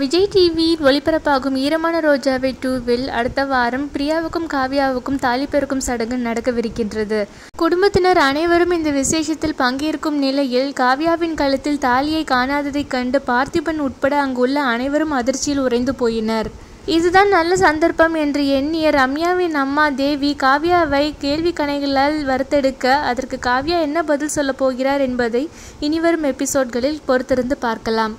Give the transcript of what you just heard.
விஜய் டிவியில் ஒளிபரப்பாகும் ஈரமான ரோஜாவை டூவில் அடுத்த வாரம் பிரியாவுக்கும் காவ்யாவுக்கும் தாலி பெருக்கும் சடங்கு நடக்கவிருக்கின்றது. குடும்பத்தினர் அனைவரும் இந்த விசேஷத்தில் பங்கேற்கும் நிலையில் காவியாவின் கழுத்தில் தாலியை காணாததைக் கண்டு பார்த்திபன் உட்பட அங்குள்ள அனைவரும் அதிர்ச்சியில் உறைந்து போயினர். இதுதான் நல்ல சந்தர்ப்பம் என்று எண்ணிய ரம்யாவின் அம்மா தேவி காவ்யாவை கேள்வி கணைகளால் வறுத்தெடுக்க அதற்கு காவ்யா என்ன பதில் சொல்லப் போகிறார் என்பதை இனிவரும் எபிசோட்களில் பொறுத்திருந்து பார்க்கலாம்.